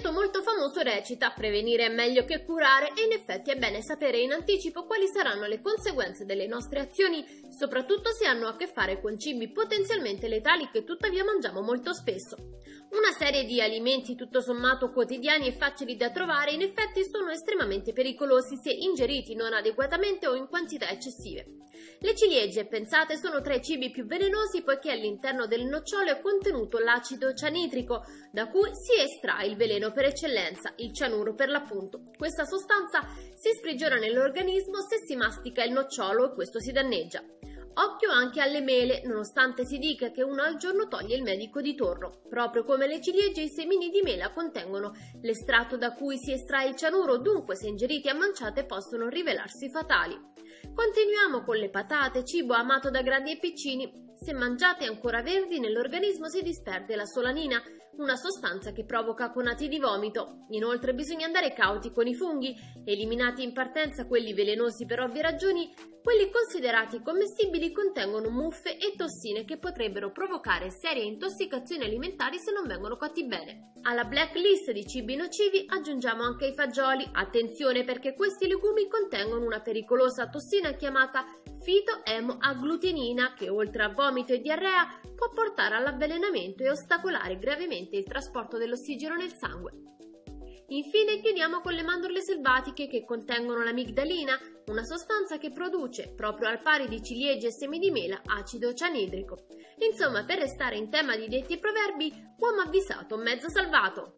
detto molto famoso recita prevenire è meglio che curare e in effetti è bene sapere in anticipo quali saranno le conseguenze delle nostre azioni, soprattutto se hanno a che fare con cibi potenzialmente letali che tuttavia mangiamo molto spesso. Una serie di alimenti tutto sommato quotidiani e facili da trovare in effetti sono estremamente pericolosi se ingeriti non adeguatamente o in quantità eccessive. Le ciliegie, pensate, sono tra i cibi più velenosi poiché all'interno del nocciolo è contenuto l'acido cianitrico, da cui si estrae il veleno per eccellenza, il cianuro per l'appunto. Questa sostanza si sprigiona nell'organismo se si mastica il nocciolo e questo si danneggia. Occhio anche alle mele, nonostante si dica che uno al giorno toglie il medico di torno. Proprio come le ciliegie, i semini di mela contengono l'estratto da cui si estrae il cianuro, dunque se ingeriti a manciate possono rivelarsi fatali. Continuiamo con le patate, cibo amato da grandi e piccini. Se mangiate ancora verdi, nell'organismo si disperde la solanina, una sostanza che provoca conati di vomito. Inoltre bisogna andare cauti con i funghi, eliminati in partenza quelli velenosi per ovvie ragioni, quelli considerati commestibili contengono muffe e tossine che potrebbero provocare serie intossicazioni alimentari se non vengono cotti bene. Alla blacklist di cibi nocivi aggiungiamo anche i fagioli. Attenzione perché questi legumi contengono una pericolosa tossina chiamata fitoemoagglutinina che oltre a vomito e diarrea può portare all'avvelenamento e ostacolare gravemente il trasporto dell'ossigeno nel sangue. Infine chiudiamo con le mandorle selvatiche che contengono l'amigdalina, una sostanza che produce, proprio al pari di ciliegie e semi di mela, acido cianidrico. Insomma, per restare in tema di detti proverbi, uomo avvisato, mezzo salvato.